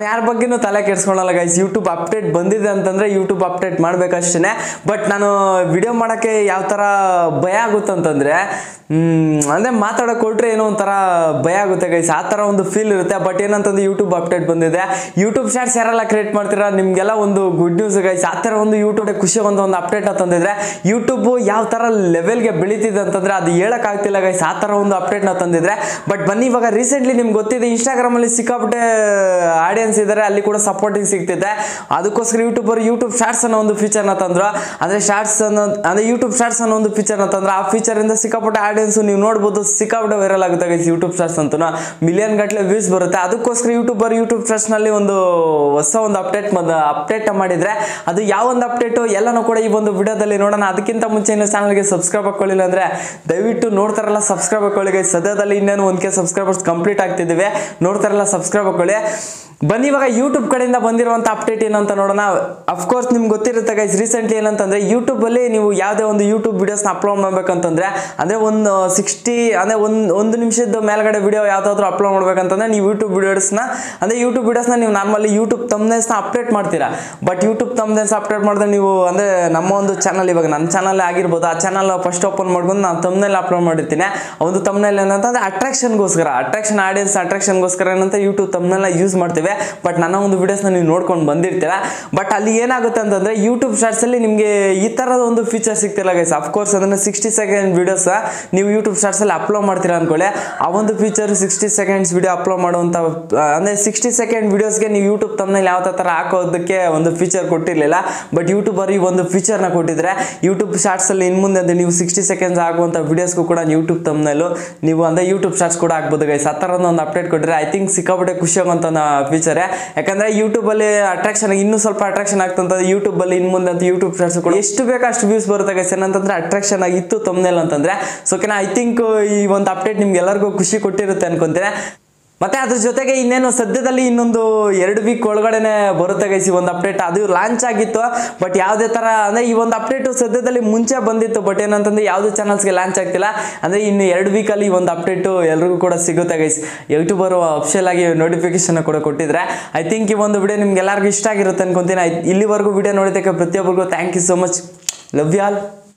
ಯಾರ ಬಗ್ಗೆನೂ ತಲೆ ಕೆಡ್ಸ್ಕೊಳಲ್ಲ ಗೈಸ್ ಯೂಟ್ಯೂಬ್ ಅಪ್ಡೇಟ್ ಬಂದಿದೆ ಅಂತಂದ್ರೆ ಯೂಟ್ಯೂಬ್ ಅಪ್ಡೇಟ್ ಮಾಡ್ಬೇಕಷ್ಟೇ ಬಟ್ ನಾನು ವಿಡಿಯೋ ಮಾಡೋಕ್ಕೆ ಯಾವ ಥರ ಭಯ ಆಗುತ್ತಂತಂದ್ರೆ ಹ್ಮ್, ಅಂದ್ರೆ ಮಾತಾಡೋಕೆ ಕೊಟ್ರೆ ಏನೋ ಒಂಥರ ಭಯ ಆಗುತ್ತೆ ಗೈಸ್ ಆ ಥರ ಒಂದು ಫೀಲ್ ಇರುತ್ತೆ. ಬಟ್ ಏನಂತಂದ್ರೆ ಯೂಟ್ಯೂಬ್ ಅಪ್ಡೇಟ್ ಬಂದಿದೆ. ಯೂಟ್ಯೂಬ್ ಶಾರ್ಟ್ಸ್ ಯಾರೆಲ್ಲ ಕ್ರಿಯೇಟ್ ಮಾಡ್ತೀರಾ? ನಿಮಗೆಲ್ಲ ಒಂದು ಗುಡ್ ನ್ಯೂಸ್ ಗೈಸ್ ಆ ಥರ ಒಂದು ಯೂಟ್ಯೂಬ್ ಖುಷಿ ಒಂದು ಒಂದು ಅಪ್ಡೇಟ್ ಅಂತಂದಿದ್ರೆ ಯೂಟ್ಯೂಬ್ ಯಾವ ಥರ ಲೆವೆಲ್ಗೆ ಬೆಳೀತಿದೆ ಅಂತಂದ್ರೆ ಅದು ಹೇಳೋಕ್ಕಾಗ್ತಿಲ್ಲ ಗೈಸ್ ಆ ಥರ ಒಂದು ಅಪ್ಡೇಟ್ನ ತಂದಿದ್ರೆ. ಬಟ್ ಬನ್ನಿ ಇವಾಗ ರೀಸೆಂಟ್ಲಿ ನಿಮ್ಗೆ ಗೊತ್ತಿದೆ ಇನ್ಸ್ಟಾಗ್ರಾಮಲ್ಲಿ ಸಿಕ್ಕಾಪಟ್ಟೆ ಆಡಿಯನ್ಸ್ ಇದ್ದಾರೆ ಅಲ್ಲಿ ಕೂಡ ಸಪೋರ್ಟಿಂಗ್ ಸಿಗ್ತಿದೆ. ಅದಕ್ಕೋಸ್ಕರ ಯೂಟ್ಯೂಬರ್ ಯೂಟ್ಯೂಬ್ ಶಾರ್ಟ್ಸ್ ಅನ್ನೋ ಒಂದು ಫೀಚರ್ನ ತಂದ್ರು. ಅಂದರೆ ಶಾರ್ಟ್ಸ್ ಅನ್ನೋ, ಅಂದರೆ ಯೂಟ್ಯೂಬ್ ಶಾರ್ಟ್ಸ್ ಅನ್ನೋ ಒಂದು ಫೀಚರ್ನ ತಂದ್ರು. ಆ ಫೀಚರಿಂದ ಸಿಕ್ಕಾಪಟ್ಟೆ ಆಡಿಯನ್ಸ್ ನೀವು ನೋಡ್ಬೋದು. ಸಿಕ್ಕಾಪಟ್ಟೆ ವೈರಲ್ ಆಗುತ್ತೆ ಯೂಟ್ಯೂಬ್ ಶಾರ್ಟ್ಸ್ ಅಂತೂ. ಮಿಲಿಯನ್ ಗಟ್ಟಲೆ ವ್ಯೂಸ್ ಬರುತ್ತೆ. ಅದಕ್ಕೋಸ್ಕರ ಯೂಟ್ಯೂಬರ್ ಯೂಟ್ಯೂಬ್ ಶಾರ್ಟ್ಸ್ನಲ್ಲಿ ಒಂದು ಹೊಸ ಒಂದು ಅಪ್ಡೇಟ್ ಅಪ್ಡೇಟ್ ಮಾಡಿದರೆ ಅದು ಯಾವ ಒಂದು ಅಪ್ಡೇಟು ಎಲ್ಲನೂ ಕೂಡ ಈ ಒಂದು ವಿಡಿಯೋದಲ್ಲಿ ನೋಡೋಣ. ಅದಕ್ಕಿಂತ ಮುಂಚೆ ಇನ್ನು ಚಾನಲ್ಗೆ ಸಬ್ಸ್ಕ್ರೈಬ್ ಹಾಕೊಳ್ಳಿಲ್ಲ ಅಂದರೆ ದಯವಿಟ್ಟು ನೋಡ್ತಾರಲ್ಲ ಸಬ್ಸ್ಕ್ರೈಬ್ ಹಾಕೊಳ್ಳಿ. ಸದ್ಯದಲ್ಲಿ ಇನ್ನೇನು ಒಂದು ಕೆ ಸಬ್ಸ್ಕ್ರೈಬರ್ಸ್ ಕಂಪ್ಲೀಟ್ ಆಗ್ತಿದ್ದೀವಿ ನೋಡ್ತಾರಲ್ಲ ಸಬ್ಸ್ಕ್ರೈಬ್ ಹಾಕೊಳ್ಳಿ. ಬನ್ನಿ, ಇವಾಗ ಯೂಟ್ಯೂಬ್ ಕಡೆಯಿಂದ ಬಂದಿರುವಂಥ ಅಪ್ಡೇಟ್ ಏನಂತ ನೋಡೋಣ. ಅಫ್ಕೋರ್ಸ್ ನಿಮ್ಗೆ ಗೊತ್ತಿರುತ್ತೆ ಗೈಸ್ ರೀಸೆಂಟ್ಲಿ ಏನಂತಂದ್ರೆ ಯೂಟ್ಯೂಬಲ್ಲಿ ನೀವು ಯಾವುದೇ ಒಂದು ಯೂಟ್ಯೂಬ್ ವೀಡಿಯೋಸ್ನ ಅಪ್ಲೋಡ್ ಮಾಡ್ಬೇಕಂತಂದ್ರೆ, ಅಂದರೆ ಒಂದು ಸಿಕ್ಸ್ಟಿ ಅಂದರೆ ಒಂದು ಒಂದು ನಿಮಿಷದ ಮೇಲ್ಗಡೆ ವಿಡಿಯೋ ಯಾವುದಾದ್ರೂ ಅಪ್ಲೋಡ್ ಮಾಡ್ಬೇಕಂತಂದ್ರೆ ನೀವು ಯೂಟ್ಯೂಬ್ ವೀಡಿಯೋಸ್ನ ಅಂದರೆ ಯೂಟ್ಯೂಬ್ ವೀಡಿಯೋಸ್ನ ನೀವು ನಾರ್ಮಲಿ ಯೂಟ್ಯೂಬ್ ತಮ್ನೇಸ್ನ ಅಪ್ಡೇಟ್ ಮಾಡ್ತೀರಾ. ಬಟ್ ಯೂಟ್ಯೂಬ್ ತಮ್ನೇಸ್ ಅಪ್ಡೇಟ್ ಮಾಡಿದ್ರೆ ನೀವು, ಅಂದರೆ ನಮ್ಮ ಒಂದು ಚಾನಲ್ ಇವಾಗ ನನ್ನ ಚಾನಲ್ ಆಗಿರ್ಬೋದು, ಆ ಚಾನಲ್ ಫಸ್ಟ್ ಓಪನ್ ಮಾಡ್ಕೊಂಡು ನಾನು ತಮ್ಮನೇಲಿ ಅಪ್ಲೋಡ್ ಮಾಡಿರ್ತೀನಿ. ಒಂದು ತಮ್ನೇಲ್ ಏನಂತಂದ್ರೆ ಅಟ್ರಾಕ್ಷನ್ಗೋಸ್ಕರ ಅಟ್ರಾಕ್ಷನ್ ಆಡಿಯನ್ಸ್ ಅಟ್ರಾಕ್ಷನ್ಗೋಸ್ಕರ ಏನಂತ ಯೂಟ್ಯೂಬ್ ತಮ್ಮನೆಲ್ಲ ಯೂಸ್ ಮಾಡ್ತೀವಿ. ಬಟ್ ನನ್ನ ಒಂದು ವಿಡಿಯೋಸ್ನ ನೀವು ನೋಡ್ಕೊಂಡು ಬಂದಿರ್ತೀರ. ಬಟ್ ಅಲ್ಲಿ ಏನಾಗುತ್ತೆ ಅಂತಂದ್ರೆ ಯೂಟ್ಯೂಬ್ ಶಾರ್ಟ್ಸಲ್ಲಿ ನಿಮಗೆ ಈ ಥರದ ಒಂದು ಫೀಚರ್ ಸಿಗ್ತಿಲ್ಲ ಗೈಸ್ ಅಫ್ಕೋರ್ಸ್ ಅದನ್ನು ಸಿಕ್ಸ್ಟಿ ಸೆಕೆಂಡ್ ವಿಡಿಯೋಸ್ ನೀವು ಯೂಟ್ಯೂಬ್ ಶಾರ್ಟ್ಸಲ್ಲಿ ಅಪ್ಲೋಡ್ ಮಾಡ್ತೀರಾ ಅನ್ಕೊಳ್ಳಿ. ಆ ಒಂದು feature sixty seconds video upload ಮಾಡುವಂಥ ಅಂದರೆ ಸಿಕ್ಸ್ಟಿ ಸೆಕೆಂಡ್ ವಿಡಿಯೋಸ್ಗೆ ನೀವು ಯೂಟ್ಯೂಬ್ ತಮ್ಮಲ್ಲಿ ಯಾವ ಥರ ಹಾಕೋದಕ್ಕೆ ಒಂದು ಫೀಚರ್ ಕೊಟ್ಟಿರಲಿಲ್ಲ. ಬಟ್ ಯೂಟ್ಯೂಬರ್ ಈ ಒಂದು ಫೀಚರ್ನ ಕೊಟ್ಟಿದ್ರೆ ಯೂಟ್ಯೂಬ್ ಶಾರ್ಟ್ಸಲ್ಲಿ ಇನ್ನು ಮುಂದೆ ಅದು ನೀವು ಸಿಕ್ಸ್ಟಿ ಸೆಕೆಂಡ್ಸ್ ಆಗುವಂಥ ವೀಡಿಯೋಸ್ಗೂ ಕೂಡ ಯೂಟ್ಯೂಬ್ ತಮ್ಮನಲ್ಲೂ ನೀವು ಅಂದರೆ ಯೂಟ್ಯೂಬ್ ಶಾರ್ಟ್ಸ್ ಕೂಡ ಆಗ್ಬೋದು ಗೈಸ್ ಆ ಥರದ ಒಂದು ಅಪ್ಡೇಟ್ ಕೊಟ್ಟರೆ ಐ ಥಿಂಕ್ ಸಿಕ್ಕಾಪಟ್ಟೆ ಖುಷಿ ಆಗುವಂಥ ಫೀಚರೇ ಯಾಕಂದರೆ ಯೂಟ್ಯೂಬಲ್ಲಿ ಅಟ್ರಾಕ್ಷನ್ ಇನ್ನೂ ಸ್ವಲ್ಪ ಅಟ್ರಾಕ್ಷನ್ ಆಗ್ತಂತ ಯೂಟ್ಯೂಬಲ್ಲಿ ಇನ್ ಮುಂದೆ ಅಂತ ಯೂಟ್ಯೂಬ್ ಶಾರ್ಟ್ಸ್ ಕೂಡ ಎಷ್ಟು ಬೇಕೋ ಅಷ್ಟು ವ್ಯೂಸ್ ಬರುತ್ತೆ ಗೈಸ್ ಏನಂತಂದ್ರೆ ಅಟ್ರಾಕ್ಷನ್ ಆಗಿತ್ತು ತಮ್ಮನೇಲ್ ಅಂತಂದ್ರೆ. ಸೊ ಕೆನ ಐ ಥಿಂಕ್ ಈ ಒಂದು ಅಪ್ಡೇಟ್ ನಿಮ್ಗೆ ಎಲ್ಲರಿಗೂ ಖುಷಿ ಕೊಟ್ಟಿರುತ್ತೆ ಅನ್ಕೊಂತೀನಿ. ಮತ್ತೆ ಅದ್ರ ಜೊತೆಗೆ ಇನ್ನೇನು ಸದ್ಯದಲ್ಲಿ ಇನ್ನೊಂದು ಎರಡು ವೀಕ್ ಒಳಗಡೆನೆ ಬರುತ್ತೆ ಗೈಸಿ ಒಂದು ಅಪ್ಡೇಟ್ ಅದು ಲಾಂಚ್ ಆಗಿತ್ತು ಬಟ್ ಯಾವುದೇ ಥರ ಅಂದರೆ ಈ ಒಂದು ಅಪ್ಡೇಟು ಸದ್ಯದಲ್ಲಿ ಮುಂಚೆ ಬಂದಿತ್ತು ಬಟ್ ಏನಂತಂದ್ರೆ ಯಾವುದೇ ಚಾನಲ್ಸ್ಗೆ ಲಾಂಚ್ ಆಗ್ತಿಲ್ಲ. ಅಂದರೆ ಇನ್ನು ಎರಡು ವೀಕಲ್ಲಿ ಈ ಒಂದು ಅಪ್ಡೇಟು ಎಲ್ರಿಗೂ ಕೂಡ ಸಿಗುತ್ತೆ ಗೈಸ್ ಯೂಟ್ಯೂಬರು ಅಫಿಷಿಯಲ್ ಆಗಿ ನೋಟಿಫಿಕೇಶನ್ ಕೂಡ ಕೊಟ್ಟಿದ್ರೆ. ಐ ಥಿಂಕ್ ಈ ಒಂದು ವಿಡಿಯೋ ನಿಮ್ಗೆ ಎಲ್ಲರಿಗೂ ಇಷ್ಟ ಆಗಿರುತ್ತೆ ಅನ್ಕೊತೀನಿ. ಇಲ್ಲಿವರೆಗೂ ವಿಡಿಯೋ ನೋಡಿದಕ್ಕೆ ಪ್ರತಿಯೊಬ್ಬರಿಗೂ thank you so much love you all